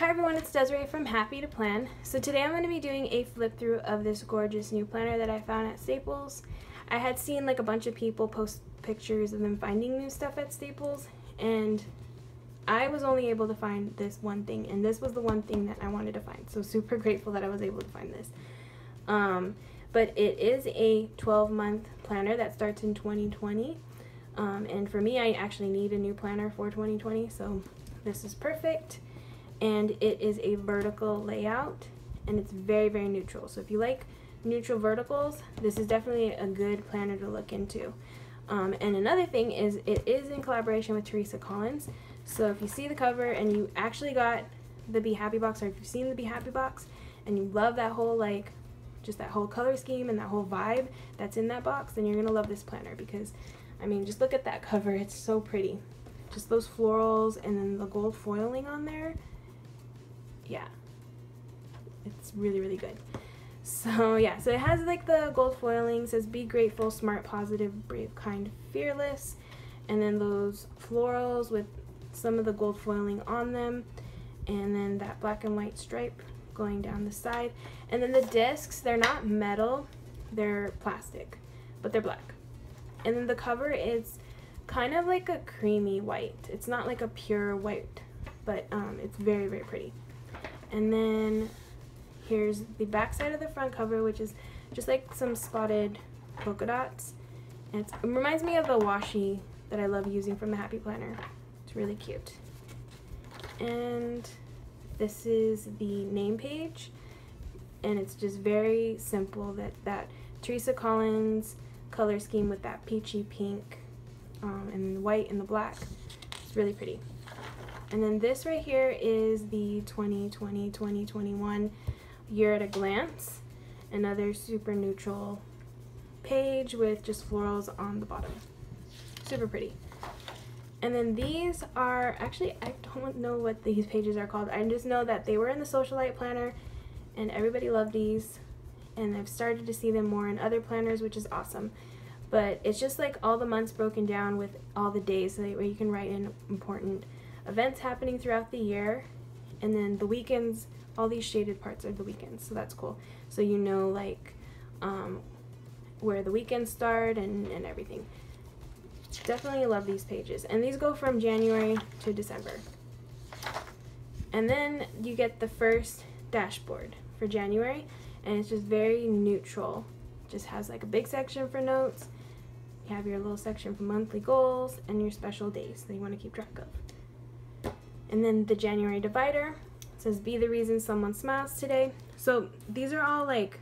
Hi everyone, it's Desiree from Happy to Plan. So today I'm going to be doing a flip through of this gorgeous new planner that I found at Staples. I had seen like a bunch of people post pictures of them finding new stuff at Staples and I was only able to find this one thing and this was the one thing that I wanted to find. So super grateful that I was able to find this. Um, but it is a 12 month planner that starts in 2020. Um, and for me, I actually need a new planner for 2020, so this is perfect and it is a vertical layout and it's very very neutral. So if you like neutral verticals this is definitely a good planner to look into. Um, and another thing is it is in collaboration with Teresa Collins. So if you see the cover and you actually got the Be Happy box or if you've seen the Be Happy box and you love that whole like just that whole color scheme and that whole vibe that's in that box then you're gonna love this planner because I mean just look at that cover. It's so pretty. Just those florals and then the gold foiling on there yeah, it's really, really good. So yeah, so it has like the gold foiling, says be grateful, smart, positive, brave, kind, fearless. And then those florals with some of the gold foiling on them. And then that black and white stripe going down the side. And then the discs, they're not metal, they're plastic, but they're black. And then the cover is kind of like a creamy white. It's not like a pure white, but um, it's very, very pretty. And then here's the back side of the front cover, which is just like some spotted polka dots. And it reminds me of the washi that I love using from the Happy Planner. It's really cute. And this is the name page. And it's just very simple that, that Teresa Collins color scheme with that peachy pink um, and white and the black. It's really pretty. And then this right here is the 2020-2021 year at a glance. Another super neutral page with just florals on the bottom. Super pretty. And then these are, actually I don't know what these pages are called. I just know that they were in the Socialite planner and everybody loved these. And I've started to see them more in other planners, which is awesome. But it's just like all the months broken down with all the days so where you can write in important events happening throughout the year and then the weekends all these shaded parts are the weekends so that's cool. So you know like um, where the weekends start and, and everything. Definitely love these pages and these go from January to December. And then you get the first dashboard for January and it's just very neutral. Just has like a big section for notes. You have your little section for monthly goals and your special days that you want to keep track of and then the January divider says, be the reason someone smiles today. So these are all like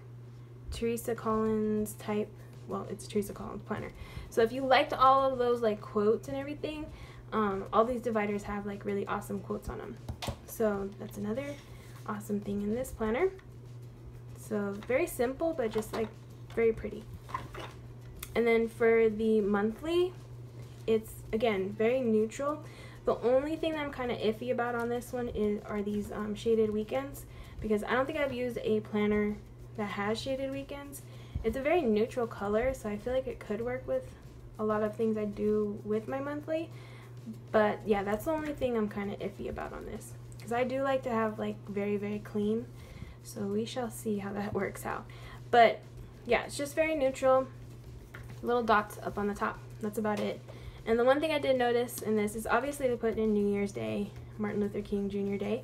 Teresa Collins type, well, it's Teresa Collins planner. So if you liked all of those like quotes and everything, um, all these dividers have like really awesome quotes on them. So that's another awesome thing in this planner. So very simple, but just like very pretty. And then for the monthly, it's again very neutral. The only thing that I'm kind of iffy about on this one is are these um, shaded weekends because I don't think I've used a planner that has shaded weekends. It's a very neutral color so I feel like it could work with a lot of things I do with my monthly. But yeah, that's the only thing I'm kind of iffy about on this because I do like to have like very, very clean. So we shall see how that works out. But yeah, it's just very neutral. Little dots up on the top. That's about it. And the one thing I did notice in this is obviously they put in New Year's Day, Martin Luther King Jr. Day,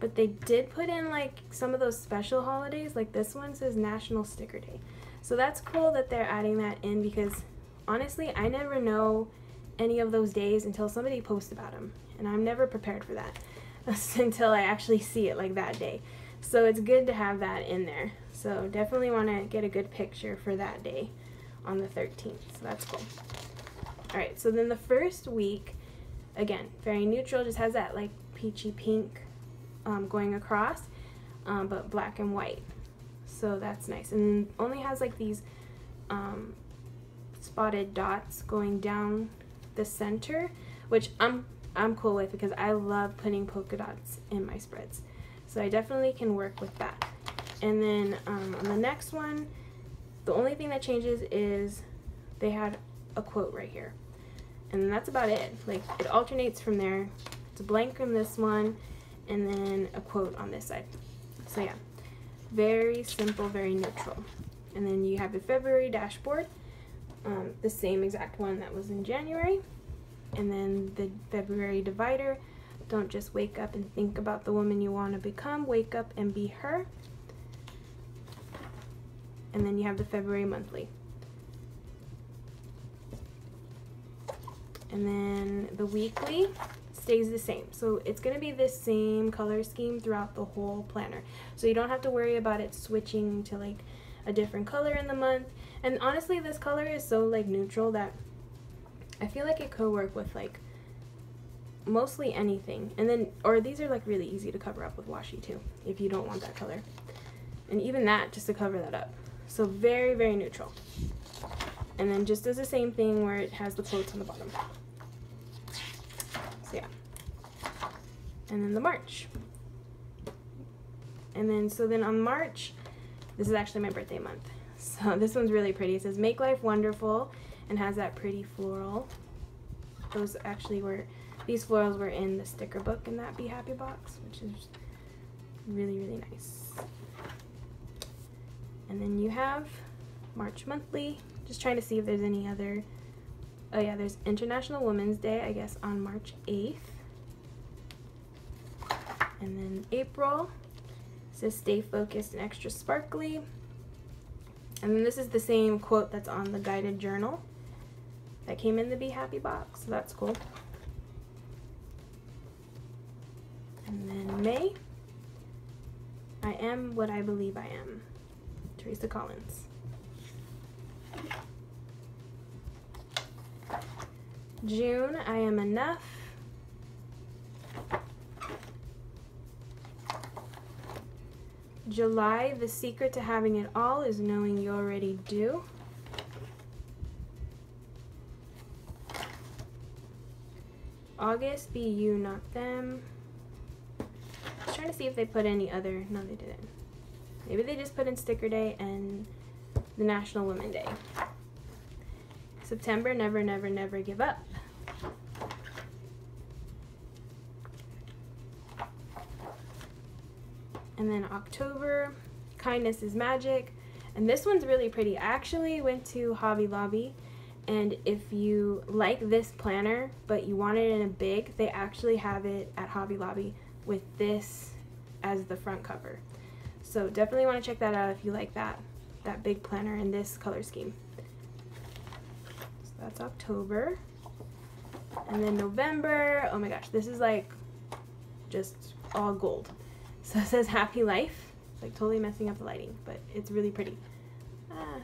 but they did put in like some of those special holidays, like this one says National Sticker Day. So that's cool that they're adding that in because honestly, I never know any of those days until somebody posts about them. And I'm never prepared for that until I actually see it like that day. So it's good to have that in there. So definitely want to get a good picture for that day on the 13th. So that's cool. All right, so then the first week, again, very neutral, just has that like peachy pink um, going across, um, but black and white. So that's nice. And only has like these um, spotted dots going down the center, which I'm, I'm cool with because I love putting polka dots in my spreads. So I definitely can work with that. And then um, on the next one, the only thing that changes is they had a quote right here and that's about it like it alternates from there it's a blank from this one and then a quote on this side. So yeah, very simple, very neutral. And then you have the February dashboard, um, the same exact one that was in January. And then the February divider, don't just wake up and think about the woman you want to become, wake up and be her. And then you have the February monthly. And then the weekly stays the same. So it's going to be the same color scheme throughout the whole planner. So you don't have to worry about it switching to like a different color in the month. And honestly, this color is so like neutral that I feel like it could work with like mostly anything. And then, or these are like really easy to cover up with washi too, if you don't want that color. And even that, just to cover that up. So very, very neutral. And then just does the same thing where it has the quotes on the bottom. So yeah. And then the March. And then, so then on March, this is actually my birthday month. So this one's really pretty. It says, make life wonderful and has that pretty floral. Those actually were, these florals were in the sticker book in that Be Happy box, which is really, really nice. And then you have March monthly. Just trying to see if there's any other, oh yeah, there's International Women's Day, I guess, on March 8th. And then April says stay focused and extra sparkly. And then this is the same quote that's on the guided journal that came in the Be Happy box, so that's cool. And then May, I am what I believe I am. Teresa Collins. June, I am enough. July, the secret to having it all is knowing you already do. August, be you, not them. I was trying to see if they put any other. No, they didn't. Maybe they just put in Sticker Day and the National Women Day. September, never, never, never give up. And then October, Kindness is Magic. And this one's really pretty. I actually went to Hobby Lobby and if you like this planner but you want it in a big, they actually have it at Hobby Lobby with this as the front cover. So definitely want to check that out if you like that, that big planner in this color scheme. So that's October. And then November, oh my gosh, this is like just all gold. So it says happy life. It's like totally messing up the lighting, but it's really pretty. Ah,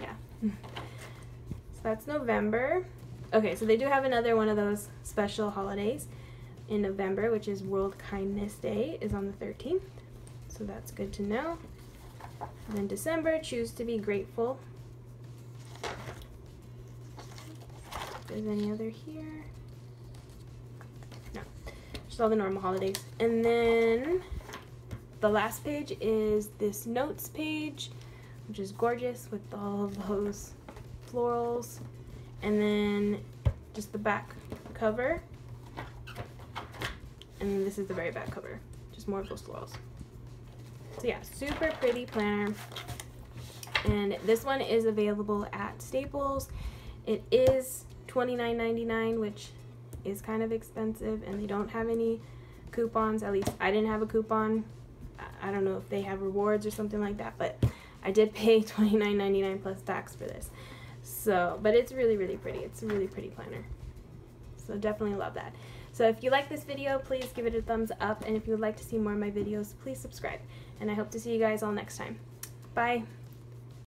yeah. so that's November. Okay, so they do have another one of those special holidays in November, which is World Kindness Day, is on the 13th. So that's good to know. And then December, choose to be grateful. If there's any other here. No, just all the normal holidays. And then the last page is this notes page, which is gorgeous with all those florals. And then just the back cover. And this is the very back cover, just more of those florals. So yeah, super pretty planner. And this one is available at Staples. It is $29.99, which is kind of expensive, and they don't have any coupons. At least I didn't have a coupon I don't know if they have rewards or something like that, but I did pay $29.99 plus tax for this. So, but it's really, really pretty. It's a really pretty planner. So definitely love that. So if you like this video, please give it a thumbs up. And if you would like to see more of my videos, please subscribe. And I hope to see you guys all next time. Bye.